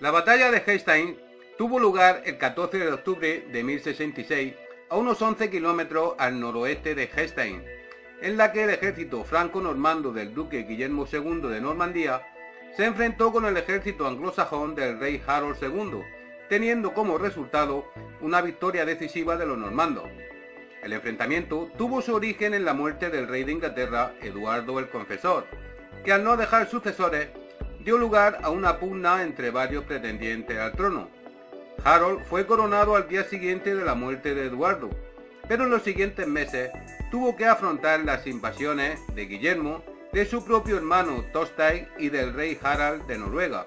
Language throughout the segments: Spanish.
La batalla de Hastings tuvo lugar el 14 de octubre de 1066 a unos 11 kilómetros al noroeste de Hastings, en la que el ejército franco-normando del duque Guillermo II de Normandía se enfrentó con el ejército anglosajón del rey Harold II, teniendo como resultado una victoria decisiva de los normandos. El enfrentamiento tuvo su origen en la muerte del rey de Inglaterra, Eduardo el Confesor, que al no dejar sucesores dio lugar a una pugna entre varios pretendientes al trono. Harold fue coronado al día siguiente de la muerte de Eduardo, pero en los siguientes meses tuvo que afrontar las invasiones de Guillermo, de su propio hermano Thorstein y del rey Harald de Noruega.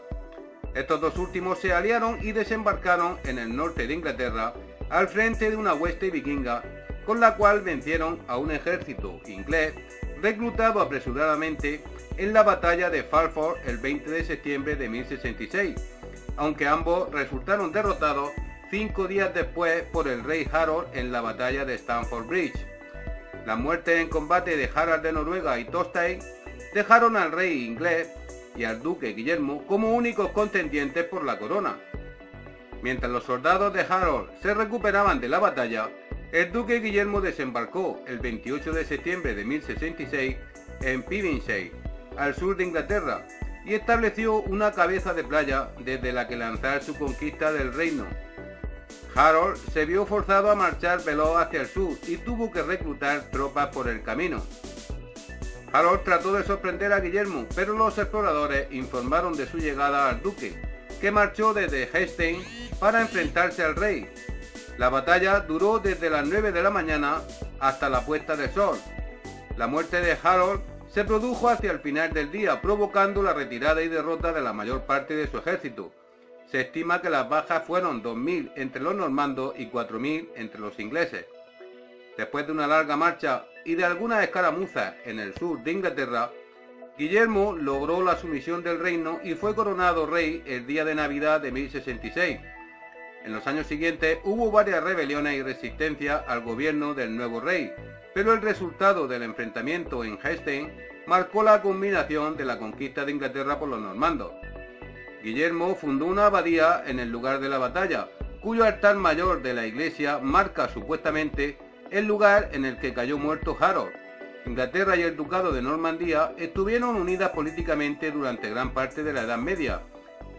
Estos dos últimos se aliaron y desembarcaron en el norte de Inglaterra al frente de una hueste vikinga con la cual vencieron a un ejército inglés reclutado apresuradamente en la batalla de Falford el 20 de septiembre de 1066, aunque ambos resultaron derrotados cinco días después por el rey Harold en la batalla de Stamford Bridge. La muerte en combate de Harald de Noruega y Thorstein dejaron al rey inglés y al duque Guillermo como únicos contendientes por la corona. Mientras los soldados de Harold se recuperaban de la batalla, el duque Guillermo desembarcó el 28 de septiembre de 1066 en Pevensey, al sur de Inglaterra, y estableció una cabeza de playa desde la que lanzar su conquista del reino. Harold se vio forzado a marchar veloz hacia el sur y tuvo que reclutar tropas por el camino. Harold trató de sorprender a Guillermo, pero los exploradores informaron de su llegada al duque, que marchó desde Hastings para enfrentarse al rey, la batalla duró desde las 9 de la mañana hasta la puesta del sol. La muerte de Harold se produjo hacia el final del día, provocando la retirada y derrota de la mayor parte de su ejército. Se estima que las bajas fueron 2.000 entre los normandos y 4.000 entre los ingleses. Después de una larga marcha y de algunas escaramuzas en el sur de Inglaterra, Guillermo logró la sumisión del reino y fue coronado rey el día de Navidad de 1066 en los años siguientes hubo varias rebeliones y resistencia al gobierno del nuevo rey, pero el resultado del enfrentamiento en Hastings marcó la culminación de la conquista de Inglaterra por los normandos. Guillermo fundó una abadía en el lugar de la batalla, cuyo altar mayor de la iglesia marca supuestamente el lugar en el que cayó muerto Harold. Inglaterra y el Ducado de Normandía estuvieron unidas políticamente durante gran parte de la Edad Media,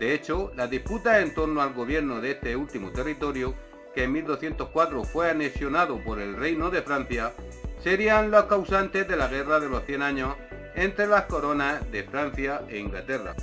de hecho, las disputas en torno al gobierno de este último territorio, que en 1204 fue anexionado por el Reino de Francia, serían los causantes de la Guerra de los 100 Años entre las coronas de Francia e Inglaterra.